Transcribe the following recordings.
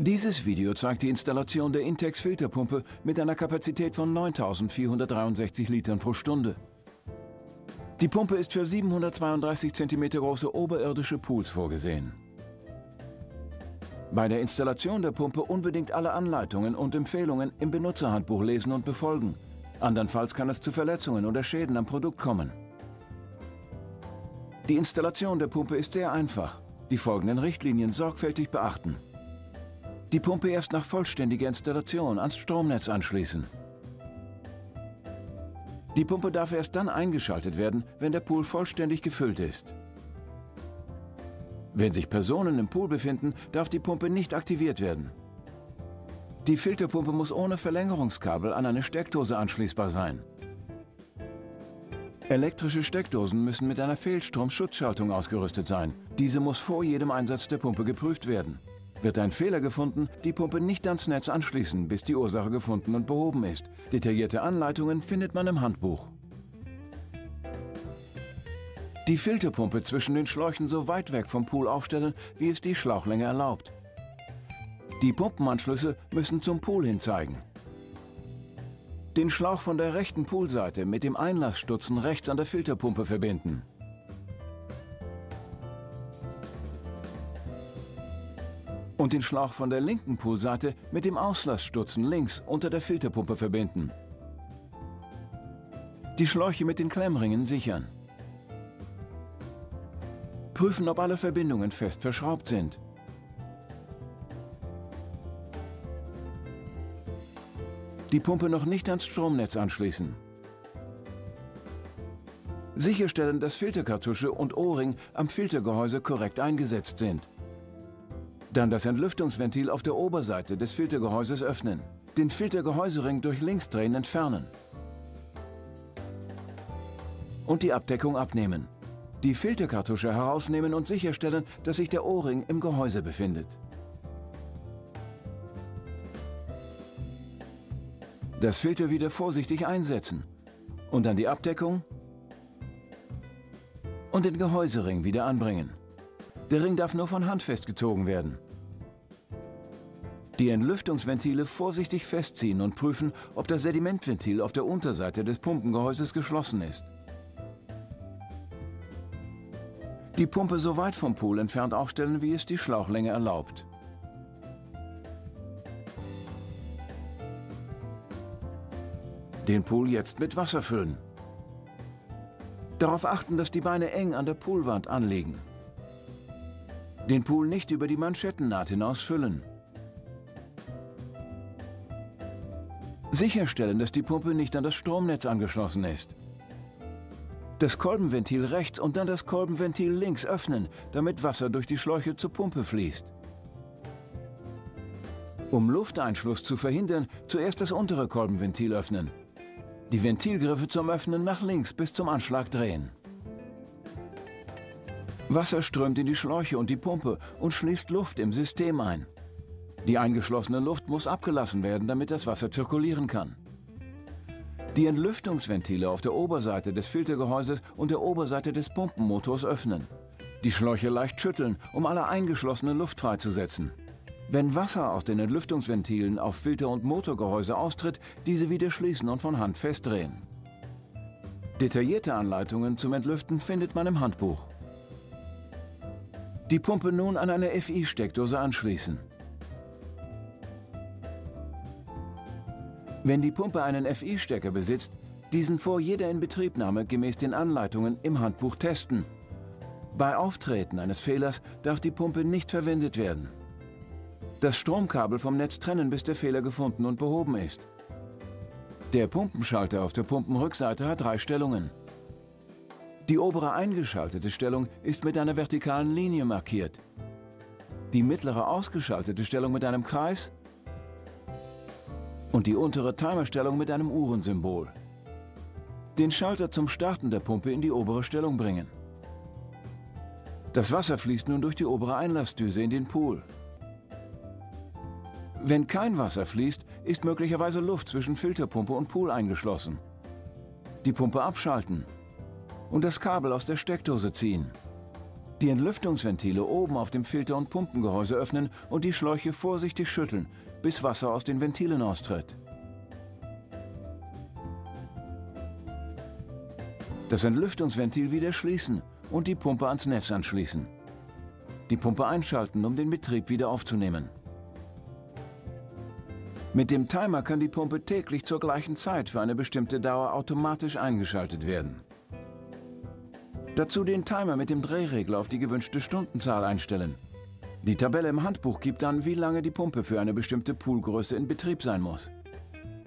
Dieses Video zeigt die Installation der Intex Filterpumpe mit einer Kapazität von 9463 Litern pro Stunde. Die Pumpe ist für 732 cm große oberirdische Pools vorgesehen. Bei der Installation der Pumpe unbedingt alle Anleitungen und Empfehlungen im Benutzerhandbuch lesen und befolgen. Andernfalls kann es zu Verletzungen oder Schäden am Produkt kommen. Die Installation der Pumpe ist sehr einfach. Die folgenden Richtlinien sorgfältig beachten. Die Pumpe erst nach vollständiger Installation ans Stromnetz anschließen. Die Pumpe darf erst dann eingeschaltet werden, wenn der Pool vollständig gefüllt ist. Wenn sich Personen im Pool befinden, darf die Pumpe nicht aktiviert werden. Die Filterpumpe muss ohne Verlängerungskabel an eine Steckdose anschließbar sein. Elektrische Steckdosen müssen mit einer Fehlstromschutzschaltung ausgerüstet sein. Diese muss vor jedem Einsatz der Pumpe geprüft werden. Wird ein Fehler gefunden, die Pumpe nicht ans Netz anschließen, bis die Ursache gefunden und behoben ist. Detaillierte Anleitungen findet man im Handbuch. Die Filterpumpe zwischen den Schläuchen so weit weg vom Pool aufstellen, wie es die Schlauchlänge erlaubt. Die Pumpenanschlüsse müssen zum Pool hin zeigen. Den Schlauch von der rechten Poolseite mit dem Einlassstutzen rechts an der Filterpumpe verbinden. Und den Schlauch von der linken Poolseite mit dem Auslassstutzen links unter der Filterpumpe verbinden. Die Schläuche mit den Klemmringen sichern. Prüfen, ob alle Verbindungen fest verschraubt sind. Die Pumpe noch nicht ans Stromnetz anschließen. Sicherstellen, dass Filterkartusche und O-Ring am Filtergehäuse korrekt eingesetzt sind. Dann das Entlüftungsventil auf der Oberseite des Filtergehäuses öffnen. Den Filtergehäusering durch Linksdrehen entfernen. Und die Abdeckung abnehmen. Die Filterkartusche herausnehmen und sicherstellen, dass sich der O-Ring im Gehäuse befindet. Das Filter wieder vorsichtig einsetzen und dann die Abdeckung und den Gehäusering wieder anbringen. Der Ring darf nur von Hand festgezogen werden. Die Entlüftungsventile vorsichtig festziehen und prüfen, ob das Sedimentventil auf der Unterseite des Pumpengehäuses geschlossen ist. Die Pumpe so weit vom Pool entfernt aufstellen, wie es die Schlauchlänge erlaubt. Den Pool jetzt mit Wasser füllen. Darauf achten, dass die Beine eng an der Poolwand anliegen. Den Pool nicht über die Manschettennaht hinaus füllen. Sicherstellen, dass die Pumpe nicht an das Stromnetz angeschlossen ist. Das Kolbenventil rechts und dann das Kolbenventil links öffnen, damit Wasser durch die Schläuche zur Pumpe fließt. Um Lufteinschluss zu verhindern, zuerst das untere Kolbenventil öffnen. Die Ventilgriffe zum Öffnen nach links bis zum Anschlag drehen. Wasser strömt in die Schläuche und die Pumpe und schließt Luft im System ein. Die eingeschlossene Luft muss abgelassen werden, damit das Wasser zirkulieren kann. Die Entlüftungsventile auf der Oberseite des Filtergehäuses und der Oberseite des Pumpenmotors öffnen. Die Schläuche leicht schütteln, um alle eingeschlossene Luft freizusetzen. Wenn Wasser aus den Entlüftungsventilen auf Filter- und Motorgehäuse austritt, diese wieder schließen und von Hand festdrehen. Detaillierte Anleitungen zum Entlüften findet man im Handbuch. Die Pumpe nun an eine FI-Steckdose anschließen. Wenn die Pumpe einen FI-Stecker besitzt, diesen vor jeder Inbetriebnahme gemäß den Anleitungen im Handbuch testen. Bei Auftreten eines Fehlers darf die Pumpe nicht verwendet werden. Das Stromkabel vom Netz trennen, bis der Fehler gefunden und behoben ist. Der Pumpenschalter auf der Pumpenrückseite hat drei Stellungen. Die obere eingeschaltete Stellung ist mit einer vertikalen Linie markiert. Die mittlere ausgeschaltete Stellung mit einem Kreis und die untere Timerstellung mit einem Uhrensymbol. Den Schalter zum Starten der Pumpe in die obere Stellung bringen. Das Wasser fließt nun durch die obere Einlassdüse in den Pool. Wenn kein Wasser fließt, ist möglicherweise Luft zwischen Filterpumpe und Pool eingeschlossen. Die Pumpe abschalten und das Kabel aus der Steckdose ziehen. Die Entlüftungsventile oben auf dem Filter- und Pumpengehäuse öffnen und die Schläuche vorsichtig schütteln, bis Wasser aus den Ventilen austritt. Das Entlüftungsventil wieder schließen und die Pumpe ans Netz anschließen. Die Pumpe einschalten, um den Betrieb wieder aufzunehmen. Mit dem Timer kann die Pumpe täglich zur gleichen Zeit für eine bestimmte Dauer automatisch eingeschaltet werden. Dazu den Timer mit dem Drehregler auf die gewünschte Stundenzahl einstellen. Die Tabelle im Handbuch gibt an, wie lange die Pumpe für eine bestimmte Poolgröße in Betrieb sein muss.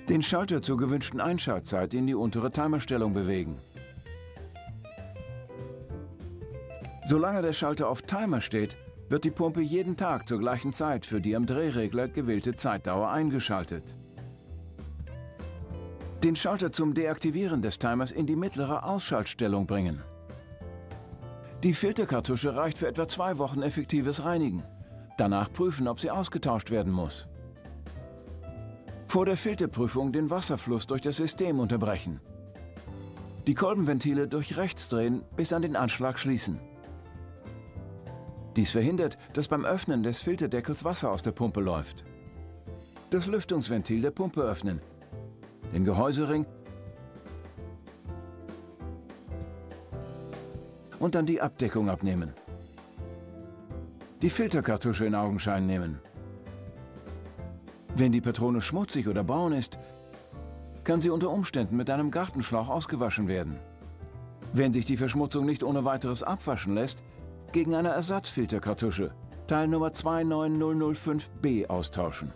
Den Schalter zur gewünschten Einschaltzeit in die untere Timerstellung bewegen. Solange der Schalter auf Timer steht, wird die Pumpe jeden Tag zur gleichen Zeit für die am Drehregler gewählte Zeitdauer eingeschaltet. Den Schalter zum Deaktivieren des Timers in die mittlere Ausschaltstellung bringen. Die Filterkartusche reicht für etwa zwei Wochen effektives Reinigen. Danach prüfen, ob sie ausgetauscht werden muss. Vor der Filterprüfung den Wasserfluss durch das System unterbrechen. Die Kolbenventile durch rechts drehen, bis an den Anschlag schließen. Dies verhindert, dass beim Öffnen des Filterdeckels Wasser aus der Pumpe läuft. Das Lüftungsventil der Pumpe öffnen. Den Gehäusering und dann die Abdeckung abnehmen. Die Filterkartusche in Augenschein nehmen. Wenn die Patrone schmutzig oder braun ist, kann sie unter Umständen mit einem Gartenschlauch ausgewaschen werden. Wenn sich die Verschmutzung nicht ohne weiteres abwaschen lässt, gegen eine Ersatzfilterkartusche, Teil Nummer 29005b austauschen.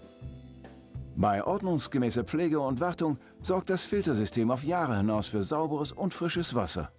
Bei ordnungsgemäßer Pflege und Wartung sorgt das Filtersystem auf Jahre hinaus für sauberes und frisches Wasser.